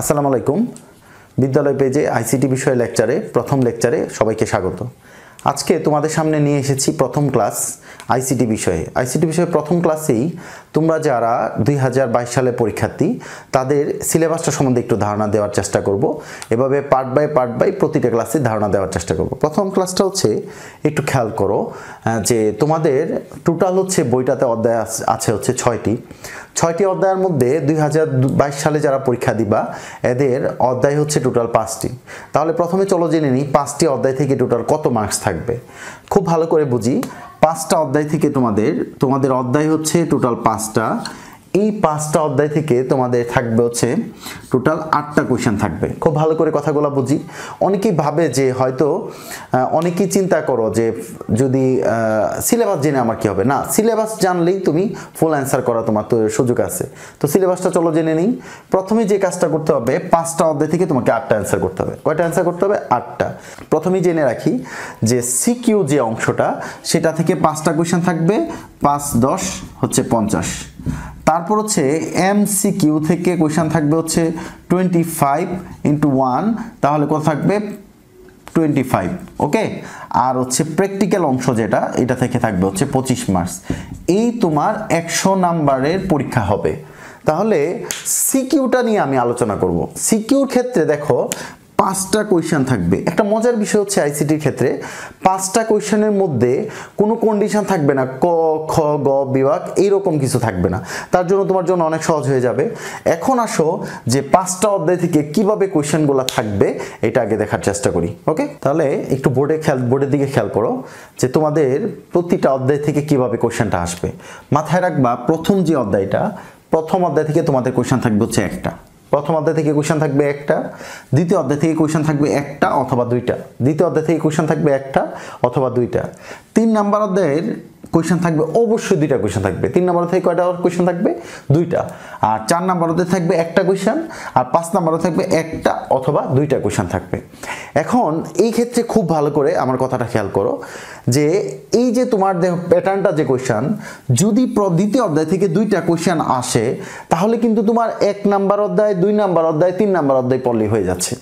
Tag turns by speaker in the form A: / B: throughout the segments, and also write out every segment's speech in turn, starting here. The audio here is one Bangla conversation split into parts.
A: আসসালামু আলাইকুম। বিদ্যালয় পেজে আইসিটি বিষয়ে লেকচারে প্রথম লেকচারে সবাইকে স্বাগত। আজকে তোমাদের সামনে নিয়ে এসেছি প্রথম ক্লাস আইসিটি বিষয়ে। আইসিটি বিষয়ে প্রথম ক্লাসেই তোমরা যারা দুই হাজার বাইশ সালে পরীক্ষার্থী, তাদের সিলেবাসটা সম্বন্ধে একটু ধারণা দেওয়ার চেষ্টা করব। এভাবে পার্ট বাই পার্ট বাই প্রতিটা ক্লাসে ধারণা দেওয়ার চেষ্টা করব। প্রথম ক্লাসটা হচ্ছে, একটু খেয়াল করো যে তোমাদের টোটাল হচ্ছে বইটাতে অধ্যায় আছে হচ্ছে ছয়টি। ছয়টি অধ্যায়ের মধ্যে দুই সালে যারা পরীক্ষা দিবা, এদের অধ্যায় হচ্ছে টোটাল পাঁচটি। তাহলে প্রথমে চলো জেনে নিই পাঁচটি অধ্যায় থেকে টোটাল কত মার্কস থাকবে। খুব ভালো করে বুঝি, পাঁচটা অধ্যায় থেকে তোমাদের তোমাদের অধ্যায় হচ্ছে টোটাল পাঁচটা। এই পাঁচটা অধ্যায় থেকে তোমাদের থাকবে হচ্ছে টোটাল আটটা কোয়েশ্চেন থাকবে। খুব ভালো করে কথাগুলো বুঝি। অনেকেই ভাবে যে হয়তো অনেকেই চিন্তা করো যে যদি সিলেবাস জেনে আমার কি হবে? না সিলেবাস জানলেই তুমি ফুল অ্যান্সার করা তোমার তো সুযোগ আছে। তো সিলেবাসটা চলো জেনে নিই। প্রথমে যে কাজটা করতে হবে, পাঁচটা অধ্যায় থেকে তোমাকে আটটা অ্যান্সার করতে হবে। কয়টা অ্যান্সার করতে হবে? আটটা। প্রথমেই জেনে রাখি যে সিকিউ যে অংশটা, সেটা থেকে পাঁচটা কোয়েশ্চেন থাকবে, পাঁচ, দশ, হচ্ছে পঞ্চাশ। তারপর হচ্ছে এমসিকিউ থেকে কোয়েশ্চেন থাকবে হচ্ছে টোয়েন্টি ফাইভ ইন্টু ওয়ান তাহলে কত থাকবে? টোয়েন্টি ফাইভ ওকে আর হচ্ছে প্র্যাকটিক্যাল অংশ যেটা, এটা থেকে থাকবে হচ্ছে পঁচিশ মার্কস এই তোমার একশো নাম্বারের পরীক্ষা হবে। তাহলে সিকিউটা নিয়ে আমি আলোচনা করব। সিকিউর ক্ষেত্রে দেখো পাঁচটা কোয়েশ্চেন থাকবে। একটা মজার বিষয় হচ্ছে আইসিটির ক্ষেত্রে পাঁচটা কোয়েশ্চেনের মধ্যে কোনো কন্ডিশন থাকবে না, ক, খ, গ, বিভাগ এইরকম কিছু থাকবে না। তার জন্য তোমার জন্য অনেক সহজ হয়ে যাবে। এখন আসো যে পাঁচটা অধ্যায় থেকে কীভাবে কোয়েশ্চেনগুলো থাকবে, এটা আগে দেখার চেষ্টা করি ওকে তাহলে একটু বোর্ডে খেয়াল, বোর্ডের দিকে খেয়াল করো যে তোমাদের প্রতিটা অধ্যায় থেকে কীভাবে কোয়েশ্চেনটা আসবে। মাথায় রাখবা, প্রথম যে অধ্যায়টা, প্রথম অধ্যায় থেকে তোমাদের কোয়েশ্চেন থাকবে হচ্ছে একটা। প্রথম অধ্যায় থেকে কোয়েশ্চেন থাকবে একটা, দ্বিতীয় অধ্যায় থেকে কোয়েশ্চেন থাকবে একটা অথবা দুইটা, দ্বিতীয় অধ্যায় থেকে কোয়েশ্চেন থাকবে একটা অথবা দুইটা। তিন নাম্বার অধ্যায়ের কোয়েশ্চেন থাকবে, অবশ্যই দুইটা কোয়েশ্চেন থাকবে। তিন নাম্বার থেকে কয়টা কোয়েশ্চেন থাকবে? দুইটা। আর চার নাম্বার অধ্যায়ে থাকবে একটা কোয়েশ্চেন আর পাঁচ নাম্বারে থাকবে একটা অথবা দুইটা কোয়েশ্চেন থাকবে। এখন এই ক্ষেত্রে খুব ভালো করে আমার কথাটা খেয়াল করো, যে এই যে তোমার দেহ প্যাটার্নটা যে কোয়েশ্চেন যদি দ্বিতীয় অধ্যায় থেকে দুইটা কোয়েশ্চেন আসে, তাহলে কিন্তু তোমার এক নাম্বার অধ্যায়, দুই নাম্বার অধ্যায়, তিন নাম্বার অধ্যায় পড়লেই হয়ে যাচ্ছে।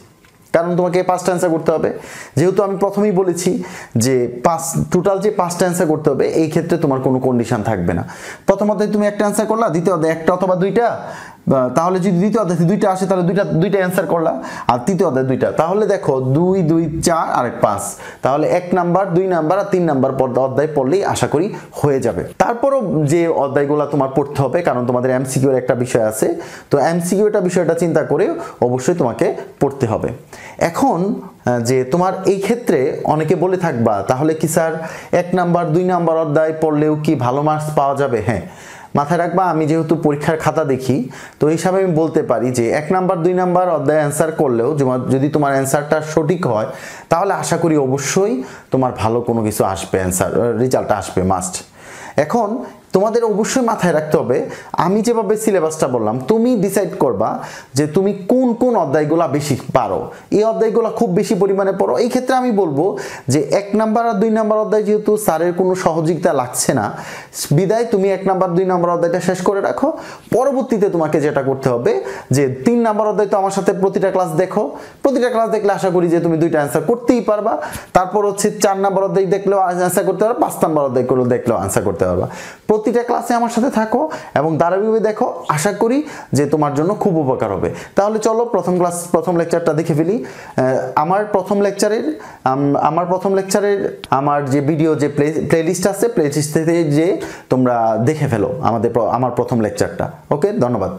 A: কারণ তোমাকে পাঁচটা অ্যান্সার করতে হবে। যেহেতু আমি প্রথমেই বলেছি যে পাঁচ টোটাল যে পাঁচটা অ্যান্সার করতে হবে, এই ক্ষেত্রে তোমার কোনো কন্ডিশন থাকবে না। প্রথমত তুমি একটা অ্যান্সার করলা দ্বিতীয় একটা অথবা দুইটা তাহলে যদি দ্বিতীয় অধ্যায় দুইটা আসে, তাহলে দুইটা দুইটা অ্যান্সার করলা। আর তৃতীয় অধ্যায় দুইটা। তাহলে দেখো, দুই দুই, চার আর এক পাঁচ। তাহলে এক নাম্বার, দুই নাম্বার আর তিন নাম্বার অধ্যায় পড়লেই আশা করি হয়ে যাবে। তারপরও যে অধ্যায়গুলো তোমার পড়তে হবে, কারণ তোমাদের এমসিকিউর একটা বিষয় আছে, তো এমসিকিউ এটা বিষয়টা চিন্তা করে অবশ্যই তোমাকে পড়তে হবে। এখন যে তোমার এই ক্ষেত্রে অনেকে বলে থাকবা, তাহলে কি স্যার এক নাম্বার, দুই নাম্বার অধ্যায় পড়লেও কি ভালো মার্কস পাওয়া যাবে? হ্যাঁ। মাথায় রাখবা, আমি যেহেতু পরীক্ষার খাতা দেখি, তো হিসাবে আমি বলতে পারি যে এক নাম্বার, দুই নাম্বার অধ্যায় অ্যান্সার করলেও যদি তোমার অ্যান্সারটা সঠিক হয়, তাহলে আশা করি অবশ্যই তোমার ভালো কোনো কিছু আসবে অ্যান্সার রেজাল্ট আসবে মাস্ট এখন তোমাদের অবশ্যই মাথায় রাখতে হবে, আমি যেভাবে সিলেবাসটা বললাম, তুমি ডিসাইড করবা যে তুমি কোন কোন অধ্যায়গুলো বেশি পারো। এই অধ্যায়গুলো খুব বেশি পরিমাণে পড়ো। এই ক্ষেত্রে আমি বলব যে এক নাম্বার আর দুই নাম্বার অধ্যায় যেহেতু স্যারের কোনো সহযোগিতা লাগছে না, বিদায় তুমি এক নাম্বার, দুই নাম্বার অধ্যায়টা শেষ করে রাখো। পরবর্তীতে তোমাকে যেটা করতে হবে যে তিন নাম্বার অধ্যায় তো আমার সাথে প্রতিটা ক্লাস দেখো। প্রতিটা ক্লাস দেখলে আশা করি যে তুমি দুইটা অ্যান্সার করতেই পারবা। তারপর হচ্ছে চার নাম্বার অধ্যায় দেখলেও অ্যান্সার করতে পারবা, পাঁচ নাম্বার অধ্যায় করে দেখলেও অ্যান্সার করতে পারবা। প্রতিটা ক্লাসে আমার সাথে থাকো এবং ধারাবাহিকভাবে দেখো, আশা করি যে তোমার জন্য খুব উপকার হবে। তাহলে চলো প্রথম ক্লাস প্রথম লেকচারটা দেখে ফেলি। আমার প্রথম লেকচারের আমার প্রথম লেকচারের আমার যে ভিডিও যে প্লে প্লেলিস্ট আছে প্লেলিস্ট থেকে যে তোমরা দেখে ফেলো আমাদের আমার প্রথম লেকচারটা ওকে ধন্যবাদ।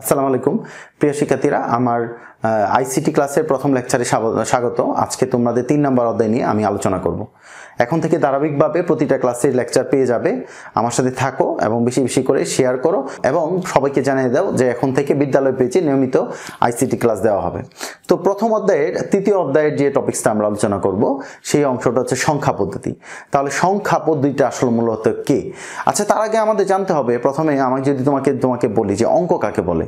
A: আসসালামু আলাইকুম। প্রিয় শিক্ষার্থীরা আমার আইসিটি ক্লাসের প্রথম লেকচারে স্বাগত আজকে তোমাদের তিন নম্বর অধ্যায় নিয়ে আমি আলোচনা করব। এখন থেকে ধারাবাহিকভাবে প্রতিটা ক্লাসের লেকচার পেয়ে যাবে। আমার সাথে থাকো এবং বেশি বেশি করে শেয়ার করো এবং সবাইকে জানিয়ে দাও যে এখন থেকে বিদ্যালয় পেজে নিয়মিত আইসিটি ক্লাস দেওয়া হবে। তো প্রথম অধ্যায়ের, তৃতীয় অধ্যায়ের যে টপিকসটা আমরা আলোচনা করব, সেই অংশটা হচ্ছে সংখ্যা পদ্ধতি। তাহলে সংখ্যা পদ্ধতিটা আসলে মূলত কে? আচ্ছা তার আগে আমাদের জানতে হবে, প্রথমে আমি যদি তোমাকে তোমাকে বলি যে অঙ্ক কাকে বলে,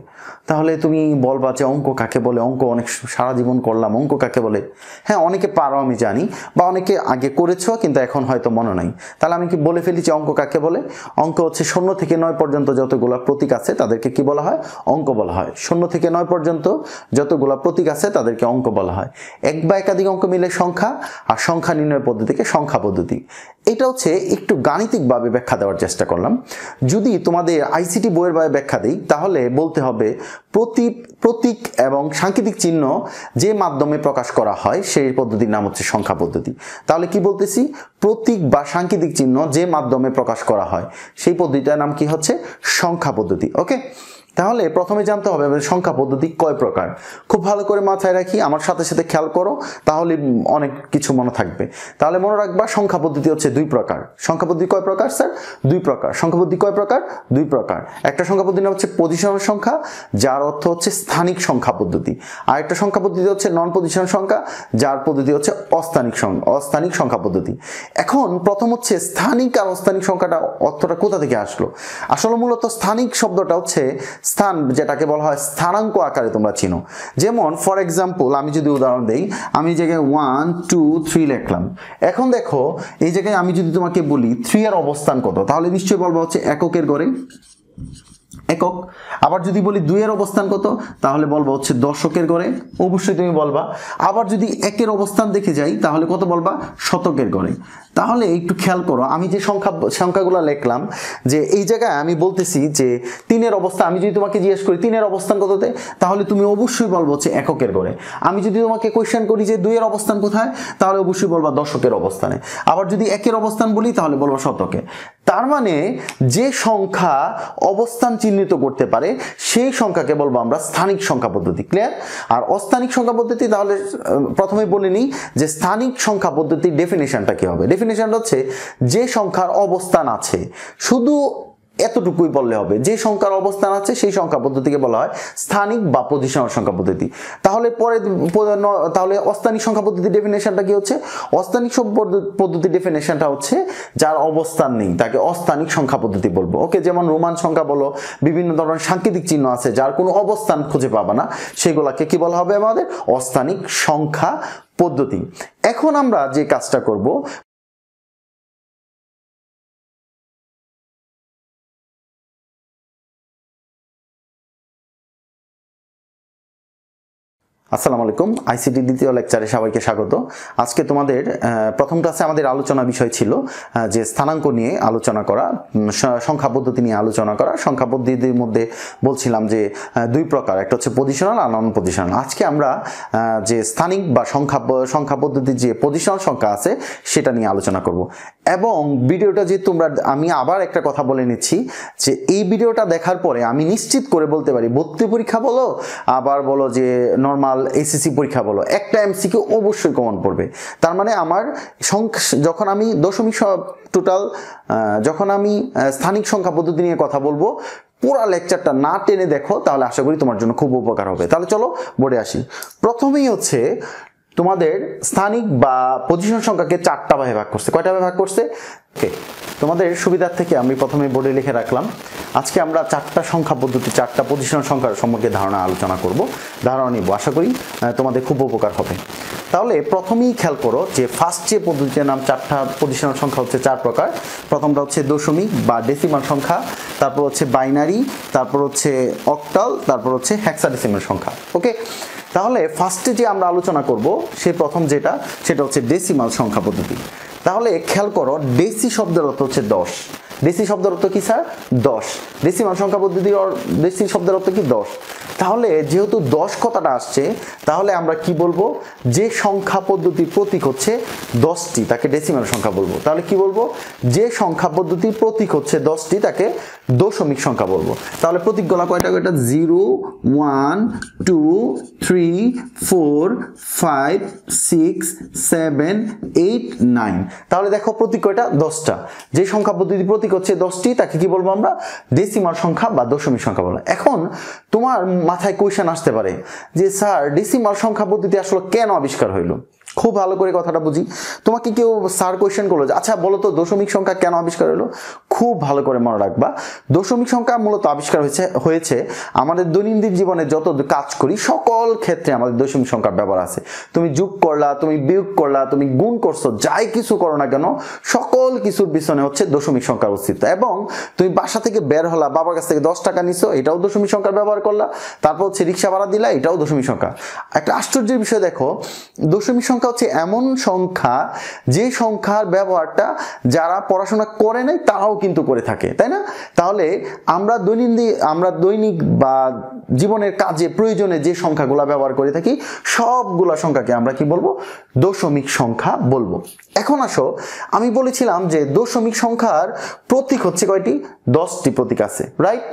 A: তাহলে তুমি বলবা যে অঙ্ক কাকে বলে? অঙ্ক অনেক সারা জীবন করলাম। অঙ্ক কাকে বলে? হ্যাঁ অনেকে পারো, আমি জানি, বা অনেকে আগে করেছ, কিন্তু এখন হয়তো মনে নাই। তাহলে আমি কি বলে ফেলেছি অঙ্ক কাকে বলে? অঙ্ক হচ্ছে শূন্য থেকে নয় পর্যন্ত যতগুলো প্রতীক আছে, তাদেরকে কি বলা হয়? অঙ্ক বলা হয়। শূন্য থেকে নয় পর্যন্ত যতগুলো প্রতীক আছে, তাদেরকে অঙ্ক বলা হয়। এক বা একাধিক অঙ্ক মিলে সংখ্যা, আর সংখ্যা নির্ণয় পদ্ধতিকে সংখ্যা পদ্ধতি। এটা হচ্ছে একটু গাণিতিকভাবে ব্যাখ্যা দেওয়ার চেষ্টা করলাম। যদি তোমাদের আইসিটি বইয়ের বাইরে ব্যাখ্যা দিই, তাহলে বলতে হবে প্রতি প্রতীক এবং সাংকেতিক চিহ্ন যে মাধ্যমে প্রকাশ করা হয়, সেই পদ্ধতির নাম হচ্ছে সংখ্যা পদ্ধতি। তাহলে কি বলতেছি? প্রতীক বা সাংকেতিক চিহ্ন যে মাধ্যমে প্রকাশ করা হয়, সেই পদ্ধতিটার নাম কি হচ্ছে? সংখ্যা পদ্ধতি। ওকে? তাহলে প্রথমে জানতে হবে সংখ্যা পদ্ধতি কয় প্রকার? খুব ভালো করে মাথায় রাখি, আমার সাথে সাথে খেয়াল করো, তাহলে অনেক কিছু মনে থাকবে। তাহলে মনে রাখবা সংখ্যা পদ্ধতি হচ্ছে দুই প্রকার। সংখ্যা পদ্ধতি কয় প্রকার, স্যার? দুই প্রকার। সংখ্যা পদ্ধতি কয় প্রকার? দুই প্রকার। একটা সংখ্যা পদ্ধতি হচ্ছে পজিশনাল সংখ্যা, যার অর্থ হচ্ছে স্থানিক সংখ্যা পদ্ধতি। আর একটা সংখ্যা পদ্ধতি হচ্ছে নন পজিশনাল সংখ্যা, যার পদ্ধতি হচ্ছে অস্থানিক অস্থানিক সংখ্যা পদ্ধতি। এখন প্রথম হচ্ছে স্থানিক আর অস্থানিক সংখ্যাটা অর্থটা কোথা থেকে আসলো? আসলে মূলত স্থানিক শব্দটা হচ্ছে স্থান, যেটাকে বলা হয় স্থানাঙ্ক আকারে তোমরা চিনো। যেমন ফর এক্সাম্পল আমি যদি উদাহরণ দেই, আমি জায়গায় ওয়ান টু থ্রি লিখলাম। এখন দেখো, এই জায়গায় আমি যদি তোমাকে বলি থ্রি এর অবস্থান কত, তাহলে নিশ্চয়ই বলব হচ্ছে এককের গড়ে একক। আবার যদি বলি দুইয়ের অবস্থান কত, তাহলে বলব হচ্ছে দশকের গড়ে। অবশ্যই তুমি বলবা। আবার যদি একের অবস্থান দেখে যাই, তাহলে কত বলবা? শতকের গড়ে। তাহলে একটু খেয়াল করো, আমি যে সংখ্যা, সংখ্যাগুলো লেখলাম, যে এই জায়গায় আমি বলতেছি যে তিনের অবস্থা আমি যদি তোমাকে জিজ্ঞেস করি, তিনের অবস্থান কততে? তাহলে তুমি অবশ্যই বলব হচ্ছে এককের গড়ে। আমি যদি তোমাকে কোয়েশ্চেন করি যে দুইয়ের অবস্থান কোথায়, তাহলে অবশ্যই বলবা দশকের অবস্থানে। আবার যদি একের অবস্থান বলি, তাহলে বলব শতকে। তার মানে যে সংখ্যা অবস্থান চিহ্নিত করতে পারে, সেই সংখ্যাকে বলব আমরা স্থানিক সংখ্যা পদ্ধতি ক্লিয়ার আর অস্থানিক সংখ্যা পদ্ধতি তাহলে প্রথমে বলে নিই যে স্থানিক সংখ্যা পদ্ধতির ডেফিনেশনটা কি হবে? ডেফিনেশনটা হচ্ছে যে সংখ্যার অবস্থান আছে। শুধু এতটুকুই বললে হবে। যে সংখ্যার অবস্থান আছে, সেই সংখ্যা পদ্ধতিকে বলা হয় স্থানিক বা পজিশনাল সংখ্যা পদ্ধতি। তাহলে পরে তাহলে অস্থানিক সংখ্যা পদ্ধতি ডেফিনেশনটা কি হচ্ছে? অস্থানিক পদ্ধতি ডেফিনেশনটা হচ্ছে যার অবস্থান নেই, তাকে অস্থানিক সংখ্যা পদ্ধতি বলব। ওকে, যেমন রোমান সংখ্যা বলো, বিভিন্ন ধরনের সাংকেতিক চিহ্ন আছে যার কোনো অবস্থান খুঁজে পাবা না, সেগুলাকে কি বলা হবে আমাদের? অস্থানিক সংখ্যা পদ্ধতি। এখন আমরা যে কাজটা করব আসসালামু আলাইকুম, আইসিটি দ্বিতীয় লেকচারে সবাইকে স্বাগত। আজকে তোমাদের প্রথম ক্লাসে আমাদের আলোচনা বিষয় ছিল যে স্থানাঙ্ক নিয়ে আলোচনা করা সংখ্যা পদ্ধতি নিয়ে আলোচনা করা। সংখ্যা পদ্ধতির মধ্যে বলছিলাম যে দুই প্রকার, একটা হচ্ছে পজিশনাল আর নন পজিশনাল আজকে আমরা যে স্থানিক বা সংখ্যা সংখ্যা পদ্ধতির যে পজিশনাল সংখ্যা আছে, সেটা নিয়ে আলোচনা করব। এবং ভিডিওটা যে তোমরা, আমি আবার একটা কথা বলে নিচ্ছি, যে এই ভিডিওটা দেখার পরে আমি নিশ্চিত করে বলতে পারি, ভর্তি পরীক্ষা বলো, আবার বলো যে নর্মাল এসএসসি পরীক্ষা বলো, একটা এমসিকিউ অবশ্যই কমন পড়বে। তার মানে আমার যখন আমি দশমিক টোটাল যখন আমি স্থানিক সংখ্যা পদ্ধতি নিয়ে কথা বলব, পুরা লেকচারটা না টেনে দেখো, তাহলে আশা করি তোমার জন্য খুব উপকার হবে। তাহলে চলো, বোর্ডে আসি। প্রথমেই হচ্ছে, তোমাদের স্থানিক বা পজিশন সংখ্যাকে চারটা ভাগে ভাগ করছে। কয়টা ভাগ করছে? ওকে তোমাদের সুবিধার থেকে আমি প্রথমে বোর্ডে লিখে রাখলাম? আজকে আমরা চারটা সংখ্যা পদ্ধতি, চারটা পজিশন সংখ্যা সম্পর্কে ধারণা আলোচনা করব। ধারণা নিব, আশা করি তোমাদের খুব উপকার হবে। তাহলে প্রথমেই খেয়াল করো যে ফার্স্ট যে পদ্ধতির নাম চারটা পজিশনাল সংখ্যা হচ্ছে চার প্রকার। প্রথমটা হচ্ছে দশমিক বা ডেসিমাল সংখ্যা, তারপর হচ্ছে বাইনারি তারপর হচ্ছে অক্টাল তারপর হচ্ছে হ্যাক্সাডেসিমাল সংখ্যা। ওকে তাহলে ফার্স্টে যে আমরা আলোচনা করব, সে প্রথম যেটা, সেটা হচ্ছে ডেসিমাল সংখ্যা পদ্ধতি। তাহলে খেয়াল করো ডেসি শব্দের অর্থ হচ্ছে দশ। ডেসি শব্দের অর্থ কি স্যার দশ। ডেসিমাল সংখ্যা পদ্ধতি ডেসি শব্দের অর্থ কি দশ? তাহলে যেহেতু দশ কথাটা আসছে, তাহলে আমরা কি বলব? যে সংখ্যা পদ্ধতির প্রতীক হচ্ছে দশটি, তাকে ডেসিমাল সংখ্যা বলব। তাহলে কি বলব? যে সংখ্যা পদ্ধতির প্রতীক হচ্ছে দশটি, তাকে দশমিক সংখ্যা বলব। তাহলে প্রতীকগুলা কয়টা কয়টা zero, one, two, three, four, five, six, seven, eight, nine. তাহলে দেখো প্রতীক কয়টা? দশটা। যে সংখ্যা পদ্ধতি প্রতীক হচ্ছে দশটি, তাকে কি বলব আমরা? ডেসিমাল সংখ্যা বা দশমিক সংখ্যা বলব। এখন তোমার মাথায় কোয়েশন আসতে পারে যে স্যার ডিসিমাল সংখ্যা পদ্ধতি আসলে কেন আবিষ্কার হইল? খুব ভালো করে কথাটা বুঝি। তোমাকে কেউ স্যার কোয়েশ্চেন করল যে আচ্ছা বলো তো দশমিক সংখ্যা কেন আবিষ্কার হলো? খুব ভালো করে মনে রাখবা। দশমিক সংখ্যা মূলত আবিষ্কার হয়েছে হয়েছে আমাদের দৈনন্দিন জীবনে যত কাজ করি, সকল ক্ষেত্রে আমাদের দশমিক সংখ্যার ব্যবহার আছে। তুমি যোগ করলা, তুমি বিয়োগ করলা, তুমি গুণ করছ, যাই কিছু করো না কেন, সকল কিছুর পিছনে হচ্ছে দশমিক সংখ্যার অস্তিত্ব। এবং তুমি বাসা থেকে বের হলা, বাবার কাছ থেকে দশ টাকা নিছো, এটাও দশমিক সংখ্যার ব্যবহার করলা। তারপর হচ্ছে রিক্সা ভাড়া দিলা, এটাও দশমিক সংখ্যা। একটা আশ্চর্যের বিষয় দেখো, দশমিক সংখ্যা হচ্ছে এমন সংখ্যা, যে সংখ্যার ব্যবহারটা যারা পড়াশোনা করে নাই, তারাও কিন্তু করে থাকে, তাই না? তাহলে আমরা দৈনন্দিন, আমরা দৈনিক বা জীবনের কাজে প্রয়োজনে যে সংখ্যাগুলো ব্যবহার করে থাকি, সবগুলা সংখ্যাকে আমরা কি বলব? দশমিক সংখ্যা বলব। এখন আসো, আমি বলেছিলাম যে দশমিক সংখ্যার প্রতীক হচ্ছে কয়টি? দশটি প্রতীক আছে রাইট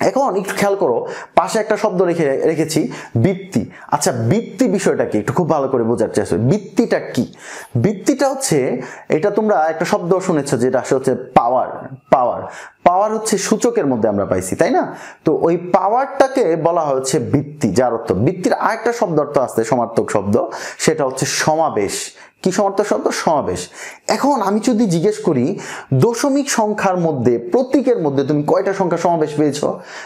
A: এখন একটু খেয়াল করো, পাশে একটা শব্দ রেখে, রেখেছি, বৃত্তি। আচ্ছা বৃত্তি বিষয়টা কি? একটু খুব ভালো করে বোঝার চেষ্টা। বৃত্তিটা কি? বৃত্তিটা হচ্ছে, এটা তোমরা একটা শব্দ শুনেছ যেটা আসলে হচ্ছে পাওয়ার পাওয়ার পাওয়ার হচ্ছে সূচকের মধ্যে আমরা পাইছি, তাই না? তো ওই পাওয়ারটাকে বলা হচ্ছে বৃত্তি, যার অর্থ। বৃত্তির আরেকটা শব্দ অর্থ আছে, সমার্থক শব্দ, সেটা হচ্ছে সমাবেশ। কি সমর্থক শব্দ সমাবেশ। এখন আমি যদি জিজ্ঞেস করি, দশমিক সংখ্যার মধ্যে, প্রতীকের মধ্যে তুমি কয়টা সংখ্যা সমাবেশ পেয়েছ?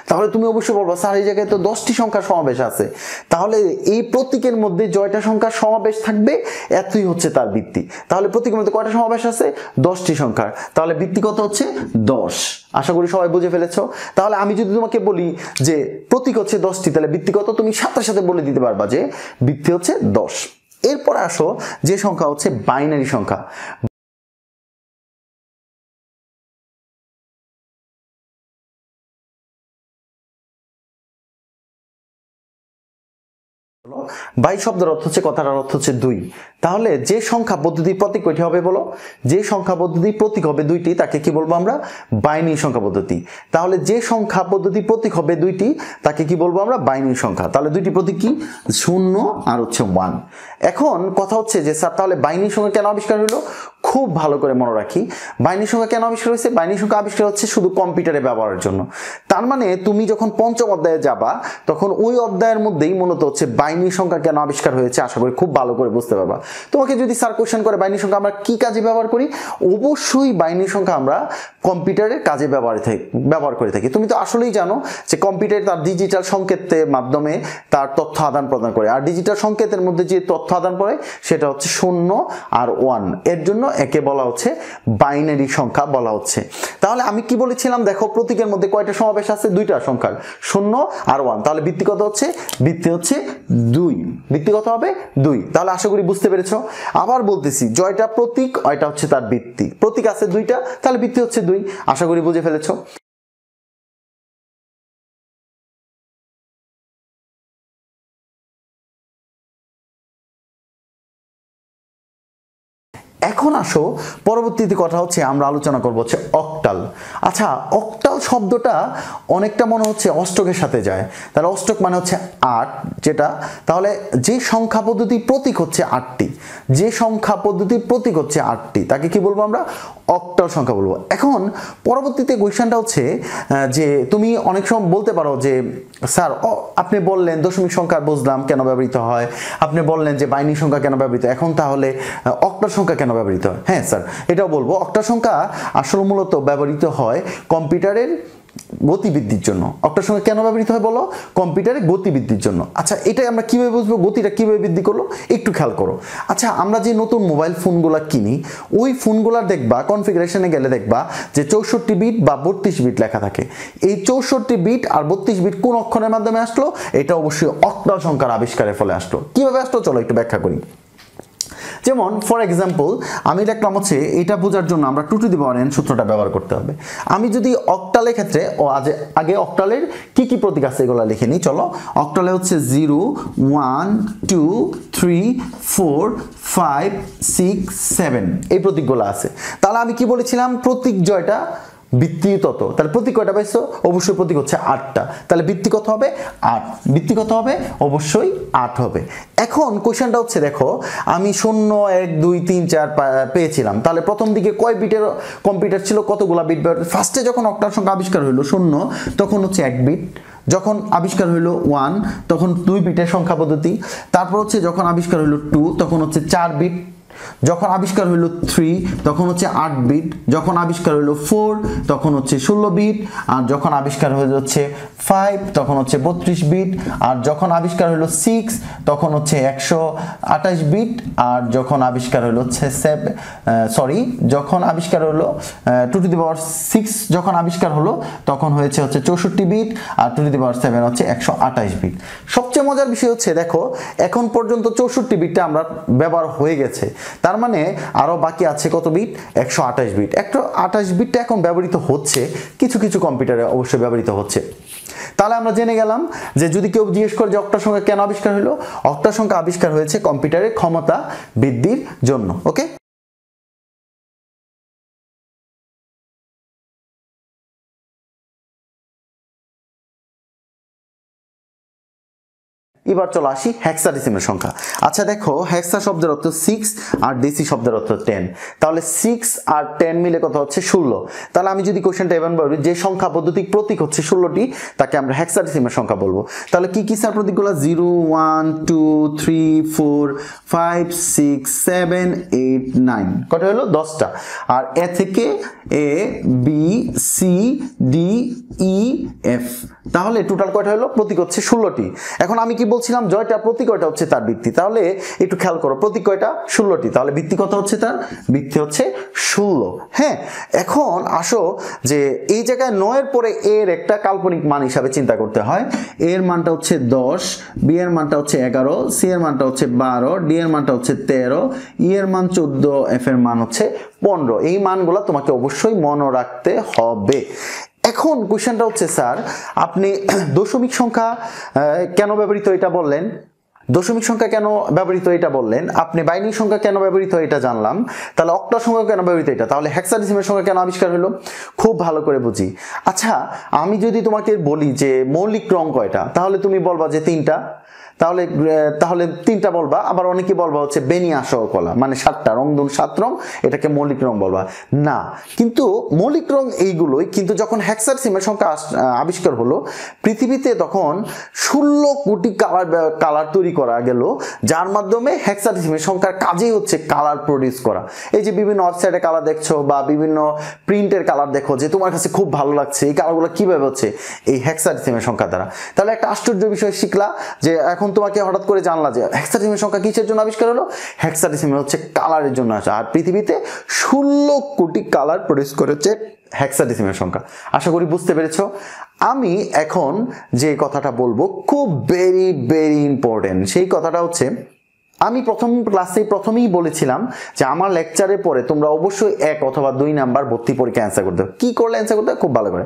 A: তাহলে তুমি অবশ্যই বলব, স্যার, এই জায়গায় তো দশটি সংখ্যার সমাবেশ আছে। তাহলে এই প্রতীকের মধ্যে জয়টা সংখ্যার সমাবেশ থাকবে, এতই হচ্ছে তার বৃত্তি তাহলে প্রতীকের মধ্যে কয়টা সমাবেশ আছে? দশটি সংখ্যার। তাহলে বৃত্তি কত হচ্ছে? দশ। আশা করি সবাই বুঝে ফেলেছ। তাহলে আমি যদি তোমাকে বলি যে প্রতীক হচ্ছে দশটি, তাহলে বৃত্তি কত? তুমি সাথে সাথে বলে দিতে পারবা যে বৃত্তি হচ্ছে দশ। এরপর আসো যে সংখ্যা হচ্ছে বাইনারি সংখ্যা। বাই শব্দের অর্থ হচ্ছে কথাটার অর্থ হচ্ছে দুই। তাহলে যে সংখ্যা পদ্ধতির প্রতীক কয়টি হবে বলো? যে সংখ্যা পদ্ধতির প্রতীক হবে দুইটি, তাকে কি বলব আমরা? বাইনিং সংখ্যা পদ্ধতি। তাহলে যে সংখ্যা পদ্ধতি প্রতীক হবে দুইটি, তাকে কি বলব আমরা? বাইনিং সংখ্যা। তাহলে দুইটি প্রতীক কি? শূন্য আর হচ্ছে ওয়ান। এখন কথা হচ্ছে যে, স্যার, তাহলে বাইনি সংখ্যা কেন আবিষ্কার হলো? খুব ভালো করে মনে রাখি। বাইনারি সংখ্যা কেন আবিষ্কার হয়েছে? বাইনারি সংখ্যা আবিষ্কার হচ্ছে শুধু কম্পিউটারে ব্যবহারের জন্য। তার মানে তুমি যখন পঞ্চম অধ্যায়ে যাবা, তখন ওই অধ্যায়ের মধ্যেই মূলত হচ্ছে বাইনারি সংখ্যা কেন আবিষ্কার হয়েছে, আশা করি খুব ভালো করে বুঝতে পারবা। তোমাকে যদি স্যার কোশ্চেন করে বাইনারি সংখ্যা আমরা কি কাজে ব্যবহার করি, অবশ্যই বাইনারি সংখ্যা আমরা কম্পিউটারের কাজে ব্যবহার থাকি, ব্যবহার করে থাকি। তুমি তো আসলেই জানো যে কম্পিউটার তার ডিজিটাল সংকেতের মাধ্যমে তার তথ্য আদান প্রদান করে। আর ডিজিটাল সংকেতের মধ্যে যে তথ্য আদান করে সেটা হচ্ছে শূন্য আর ওয়ানের জন্য একে বলা হচ্ছে, বাইনারি সংখ্যা বলা হচ্ছে। তাহলে আমি কি বলেছিলাম? দেখো, প্রতীকের মধ্যে কয়টা সমাবেশ আছে? দুইটা সংখ্যার। শূন্য আর ওয়ান। তাহলে ভিত্তি কত হচ্ছে? ভিত্তি হচ্ছে দুই। ভিত্তি কত হবে? দুই। তাহলে আশা করি বুঝতে পেরেছ। আবার বলতেছি, জয়টা প্রতীক ওইটা হচ্ছে তার ভিত্তি। প্রতীক আছে দুইটা, তাহলে ভিত্তি হচ্ছে দুই। আশা করি বুঝে ফেলেছো। এখন আসো, পরবর্তীতে কথা হচ্ছে আমরা আলোচনা করব হচ্ছে অক্টাল। আচ্ছা অক্টাল শব্দটা অনেকটা মনে হচ্ছে অষ্টকের সাথে যায়। তাহলে অষ্টক মানে হচ্ছে আট, যেটা, তাহলে যে সংখ্যা পদ্ধতি প্রতীক হচ্ছে আটটি। যে সংখ্যা পদ্ধতি প্রতীক হচ্ছে আটটি, তাকে কি বলব আমরা? অক্টাল সংখ্যা বলব। এখন, পরবর্তীতে কোয়েশনটা হচ্ছে যে তুমি অনেক সময় বলতে পারো যে, স্যার আপনি বললেন দশমিক সংখ্যা বুঝলাম কেন ব্যবহৃত হয়। আপনি বললেন যে বাইনিক সংখ্যা কেন ব্যবহৃত এখন তাহলে অক্টাল সংখ্যা কেন ব্যবহৃত হয় হ্যাঁ স্যার, এটাও বলব। অক্টাল সংখ্যা আসল মূলত ব্যবহৃত হয় কম্পিউটারের গতিবৃদ্ধির জন্য। অক্টাল সংখ্যা কেন ব্যবহৃত হয় বলো? কম্পিউটারে গতিবৃদ্ধির জন্য। আচ্ছা এটাই আমরা কীভাবে বুঝব? গতিটা কীভাবে বৃদ্ধি করল? একটু খেয়াল করো। আচ্ছা আমরা যে নতুন মোবাইল ফোনগুলো কিনি, ওই ফোনগুলো দেখবা কনফিগারেশনে গেলে দেখবা যে চৌষট্টি বিট বা বত্রিশ বিট লেখা থাকে। এই চৌষট্টি বিট আর বত্রিশ বিট কোন অক্ষরের মাধ্যমে আসলো? এটা অবশ্যই অক্টাল সংখ্যার আবিষ্কারের ফলে আসলো। কীভাবে আসলো? চলো একটু ব্যাখ্যা করি। যেমন ফর এক্সাম্পল আমি দেখলাম হচ্ছে এটা বোঝার জন্য আমরা two to the power n সূত্রটা ব্যবহার করতে হবে। আমি যদি অক্টালের ক্ষেত্রে, ও আগে অক্টালের কি কি প্রতীক আছে এগুলো লিখে নিই, চলো। অক্টালে হচ্ছে zero one two three four five six seven এই প্রতীকগুলো আছে। তাহলে আমি কি বলেছিলাম? প্রতীক জয়টা বৃত্তি তত তাহলে প্রতীক কয়টা পাইছো? অবশ্যই প্রতীক হচ্ছে আটটা। তাহলে বৃত্তি কত হবে? আট। বৃত্তি কত হবে? অবশ্যই আট হবে। এখন কোয়েশনটা হচ্ছে, দেখো, আমি শূন্য, এক, দুই, তিন, চার পেয়েছিলাম। তাহলে প্রথম দিকে কয় বিটের কম্পিউটার ছিল? কতগুলা বিট ফার্স্টে যখন অক্টার সংখ্যা আবিষ্কার হলো শূন্য, তখন হচ্ছে এক বিট। যখন আবিষ্কার হইল ওয়ান, তখন দুই বিটের সংখ্যা পদ্ধতি। তারপর হচ্ছে যখন আবিষ্কার হইল টু, তখন হচ্ছে চার বিট। যখন আবিষ্কার হইল থ্রি তখন হচ্ছে আট বিট যখন আবিষ্কার হইল ফোর তখন হচ্ছে ষোলো বিট আর যখন আবিষ্কার হয়ে হচ্ছে ফাইভ তখন হচ্ছে বত্রিশ বিট আর যখন আবিষ্কার হইল সিক্স তখন হচ্ছে একশো আঠাশ বিট আর যখন আবিষ্কার হইল হচ্ছে সেভেন সরি যখন আবিষ্কার হলো two to the power six যখন আবিষ্কার হলো, তখন হয়েছে হচ্ছে চৌষট্টি bit R two to the power seven হচ্ছে একশো আঠাশ বিট সবচেয়ে মজার বিষয় হচ্ছে, দেখো, এখন পর্যন্ত চৌষট্টি বিটটা আমরা ব্যবহার হয়ে গেছে। তার মানে আরও বাকি আছে কত বিট? একশো আঠাশ বিট। একশো আঠাশ বিটটা এখন ব্যবহৃত হচ্ছে, কিছু কিছু কম্পিউটারে অবশ্যই ব্যবহৃত হচ্ছে। তাহলে আমরা জেনে গেলাম যে যদি কেউ জিজ্ঞেস করে যে অক্টা সংখ্যা কেন আবিষ্কার হলো অক্টা সংখ্যা আবিষ্কার হয়েছে কম্পিউটারের ক্ষমতা বৃদ্ধির জন্য, ওকে? এবার চলো আসি হেক্সাডেসিমের সংখ্যা। আচ্ছা দেখো হেক্সা শব্দের অর্থ সিক্স আর ডিসি শব্দের অর্থ টেন তাহলে সিক্স আর টেন মিলে কত হচ্ছে ষোলো। তাহলে আমি যদি কোশ্চেনটা এবার বলি, যে সংখ্যা পদ্ধতিক প্রতীক হচ্ছে ষোলোটি, তাকে আমরা হেক্সাডেসিমের সংখ্যা বলব। তাহলে কি কি sir প্রতীকগুলো? Zero one two three four five six seven eight nine কটা হলো? দশটা। আর এ থেকে A, B, C, D, E, F. তাহলে টোটাল কয়টা হলো? প্রতীক হচ্ছে ষোলোটি। এখন আমি কি বলছিলাম জয়টা প্রতীক কয়টা হচ্ছে তার ভিত্তি। তাহলে একটু খেয়াল করো প্রতীক কয়টা ষোলোটি। তাহলে ভিত্তি কত হচ্ছে তার? ভিত্তি হচ্ছে ষোলো। হ্যাঁ এখন আসো যে এই জায়গায় নয়ের পরে এর একটা কাল্পনিক মান হিসাবে চিন্তা করতে হয়। এর মানটা হচ্ছে দশ বি এর মানটা হচ্ছে এগারো সি এর মানটা হচ্ছে বারো ডি এর মানটা হচ্ছে তেরো ই এর মান চোদ্দ এফ এর মান হচ্ছে পনেরো। এই মানগুলো তোমাকে অবশ্যই মনে রাখতে হবে। এখন কোয়েশ্চেনটা হচ্ছে স্যার আপনি দশমিক সংখ্যা কেন ব্যবহৃত এটা বললেন? দশমিক সংখ্যা কেন ব্যবহৃত এটা বললেন? আপনি বাইনিক সংখ্যা কেন ব্যবহৃত এটা জানলাম। তাহলে অক্টা সংখ্যা কেন ব্যবহৃত এটা? তাহলে হ্যাক্সাডিসিমের সংখ্যা কেন আবিষ্কার হলো? খুব ভালো করে বুঝি। আচ্ছা আমি যদি তোমাকে বলি যে মৌলিক রং কয়টা, তাহলে তুমি বলবা যে তিনটা। তাহলে তাহলে তিনটা বলবা। আবার অনেকে বলবা হচ্ছে বেনিয়া সহ কলা মানে সাতটা রং দুন সাত রং, এটাকে মৌলিক রং বলবা। না, কিন্তু মৌলিক রং এইগুলোই, কিন্তু যখন হ্যাক্সার সিমের সংখ্যা আবিষ্কার হলো, পৃথিবীতে তখন ষোলো কোটি কালার কালার তৈরি করা গেল, যার মাধ্যমে হ্যাক্সার সিমের সংখ্যার কাজেই হচ্ছে কালার প্রডিউস করা। এই যে বিভিন্ন ওয়েবসাইটে কালার দেখছ, বা বিভিন্ন প্রিন্টের কালার দেখো, যে তোমার কাছে খুব ভালো লাগছে, এই কালারগুলো কীভাবে হচ্ছে? এই হ্যাক্সার সিমের সংখ্যা দ্বারা। তাহলে একটা আশ্চর্য বিষয় শিখলা, যে এখন তোমাকে হঠাৎ করে জানলা যে হেক্সাডেসিমের সংখ্যা কিসের জন্য আবিষ্কার হলো? হেক্সাডেসিমের হচ্ছে কালারের জন্য আসে। আর পৃথিবীতে ষোলো কোটি কালার প্রডিউস করেছে হেক্সাডেসিমের সংখ্যা। আশা করি বুঝতে পেরেছ? আমি এখন যে কথাটা বলব, খুব ভেরি ভেরি ইম্পর্টেন্ট সেই কথাটা হচ্ছে আমি প্রথম ক্লাসে প্রথমেই বলেছিলাম যে আমার লেকচারের পরে তোমরা অবশ্যই এক অথবা দুই নাম্বার ভর্তি পরীক্ষা অ্যান্সার করতে হবে। কী করলে অ্যান্সার করতে খুব ভালো করে।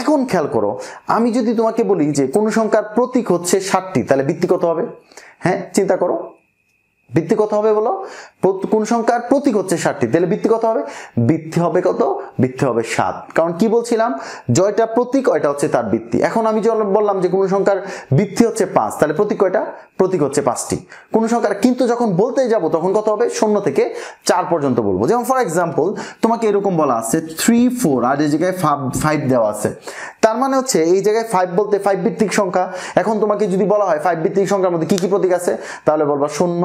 A: এখন খেয়াল করো, আমি যদি তোমাকে বলি যে কোন সংখ্যার প্রতীক হচ্ছে ষাটটি তাহলে ভিত্তি কত হবে? হ্যাঁ চিন্তা করো। ভিত্তি কত হবে বলো? কোন সংখ্যার প্রতীক হচ্ছে ষাটটি তাহলে বৃত্তি কত হবে? বৃত্তি হবে কত? বৃত্তি হবে সাত। কারণ কি বলছিলাম? জয়টা প্রতীক ওইটা হচ্ছে তার বৃত্তি এখন আমি বললাম যে কোন সংখ্যার বৃত্তি হচ্ছে পাঁচ, তাহলে প্রতীক কয়টা? প্রতীক হচ্ছে পাঁচটি। কোন সংখ্যার, কিন্তু যখন বলতে যাব, তখন কত হবে? শূন্য থেকে চার পর্যন্ত বলব। যেমন ফর এক্সাম্পল তোমাকে এরকম বলা আছে থ্রি ফোর আর এই জায়গায় ফাইভ দেওয়া আছে। তার মানে হচ্ছে এই জায়গায় ফাইভ বলতে ফাইভ ভিত্তিক সংখ্যা। এখন তোমাকে যদি বলা হয় ফাইভ ভিত্তিক সংখ্যার মধ্যে কি কি প্রতীক আছে, তাহলে বলবা শূন্য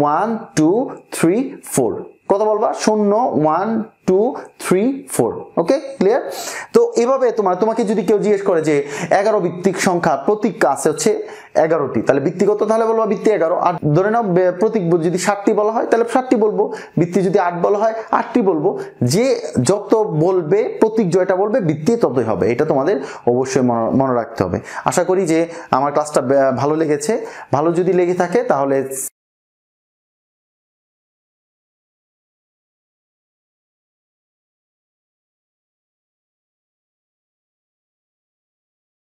A: ওয়ান টু থ্রি ফোর কত বলবা? শূন্য one two three four okay clear তো এভাবে তোমার, তোমাকে যদি কেউ জিজ্ঞেস করে যে এগারো ভিত্তিক সংখ্যা প্রতীক আছে হচ্ছে এগারোটি, তাহলে ভিত্তিগত তাহলে বলব ভিত্তি এগারো। আর ধরে নাও প্রতীক যদি ষাটটি বলা হয়, তাহলে ষাটটি বলব। ভিত্তি যদি আট বলা হয়, আটটি বলব। যে যত বলবে, প্রতীক জয়টা বলবে, ভিত্তি ততই হবে। এটা তোমাদের অবশ্যই মনে রাখতে হবে। আশা করি যে আমার ক্লাসটা ভালো লেগেছে। ভালো যদি লেগে থাকে, তাহলে